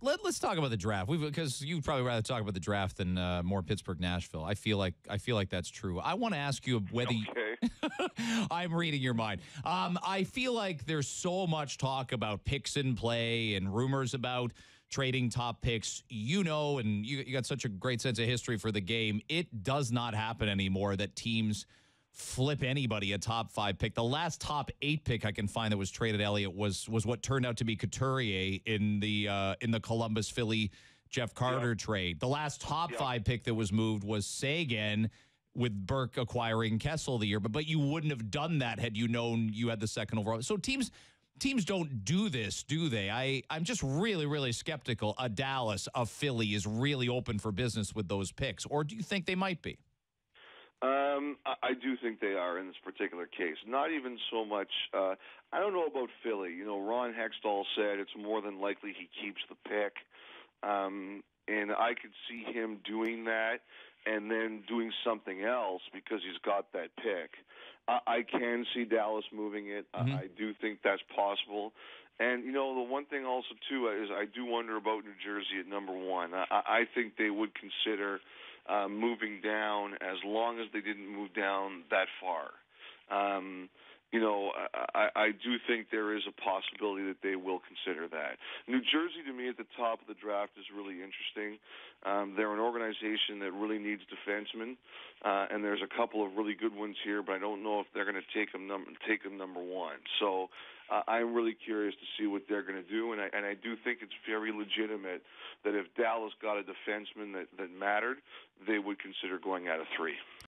Let, us talk about the draft because you'd probably rather talk about the draft than uh, more Pittsburgh Nashville. I feel like I feel like that's true. I want to ask you whether okay. I'm reading your mind. Um, I feel like there's so much talk about picks in play and rumors about trading top picks. You know, and you, you got such a great sense of history for the game. It does not happen anymore that teams flip anybody a top five pick. The last top eight pick I can find that was traded, Elliotte, was was what turned out to be Couturier in the uh, in the Columbus Philly Jeff Carter yep. trade. The last top yep. five pick that was moved was Seguin with Burke acquiring Kessel the year, but but you wouldn't have done that had you known you had the second overall. So teams teams don't do this, do they? I I'm just really really skeptical. A Dallas, a Philly is really open for business with those picks, or do you think they might be? Um, I, I do think they are in this particular case. Not even so much. Uh, I don't know about Philly. You know, Ron Hextall said it's more than likely he keeps the pick, um, and I could see him doing that and then doing something else because he's got that pick. I, I can see Dallas moving it. Mm-hmm. I, I do think that's possible. And you know, the one thing also too is I do wonder about New Jersey at number one. I, I think they would consider uh, moving down as long as they didn't move down that far. Um, you know, I, I do think there is a possibility that they will consider that. New Jersey, to me, at the top of the draft is really interesting. Um, they're an organization that really needs defensemen, uh, and there's a couple of really good ones here, but I don't know if they're going to take them num- take them number one. So uh, I'm really curious to see what they're going to do, and I, and I do think it's very legitimate that if Dallas got a defenseman that, that mattered, they would consider going out of three.